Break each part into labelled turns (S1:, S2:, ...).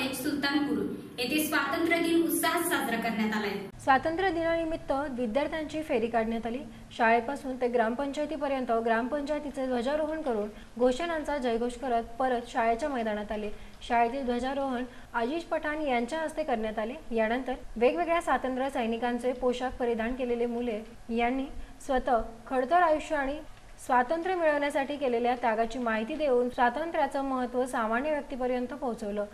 S1: College Sultanpur. येथे स्वातंत्र्य दिन उत्साहात साजरा करण्यात आलाय.
S2: स्वातंत्र्य दिनानिमित्त विद्यार्थ्यांची फेरी काढण्यात आली. शाळेपासून ते ग्रामपंचायतीपर्यंत ग्रामपंचायतीचे ध्वजारोहण करून घोषणांचा जयघोष करत परत शाळेच्या मैदानात आले. शाळेतील ध्वजारोहण आशिष पठाण यांच्या हस्ते करण्यात आले. यानंतर वेगवेगळ्या स्वातंत्र्य सैनिकांचे पोशाख परिधान केलेले मुले यांनी स्वतः खडतर आयुष्य आणि स्वातंत्र्य मिळवण्यासाठी केलेल्या त्यागाची माहिती देऊन स्वातंत्र्याचं महत्त्व सामान्य व्यक्तीपर्यंत पोहोचवलं.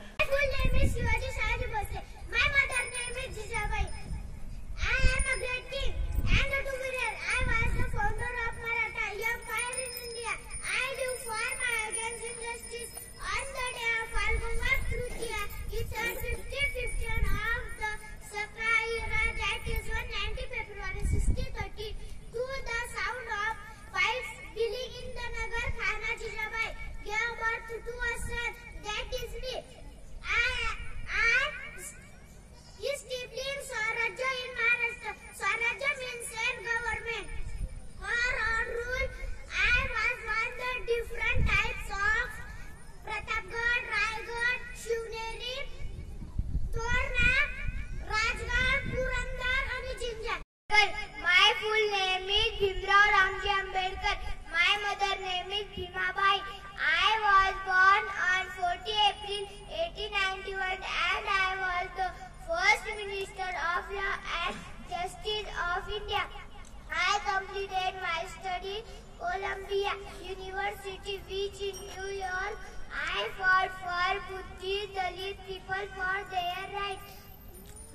S3: Columbia University which in New York. I fought for Buddhist Dalit people for their rights.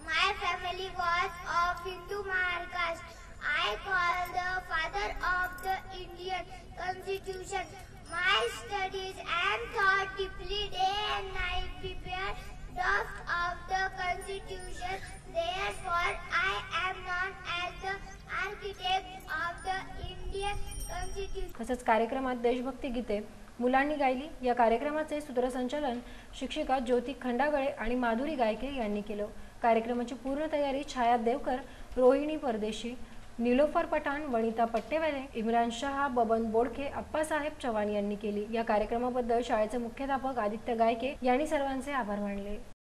S3: My family was of Hindu Mahal caste. I call the father of the Indian Constitution. My studies and thought
S2: तसंच कार्यक्रमात देशभक्ती गीते मुलांनी गायली. या कार्यक्रमाचे सूत्रसंचालन शिक्षिका ज्योती खंडागळे आणि माधुरी गायके यांनी केलं. कार्यक्रमाची पूर्ण तयारी छाया देवकर रोहिणी परदेशी निलोफर पठाण वनिता पट्टेवाले इम्रान शहा बबन बोडके अप्पासाहेब चव्हाण यांनी केली. या कार्यक्रमाबद्दल शाळेचे मुख्याध्यापक आदित्य गायके यांनी सर्वांचे आभार मानले.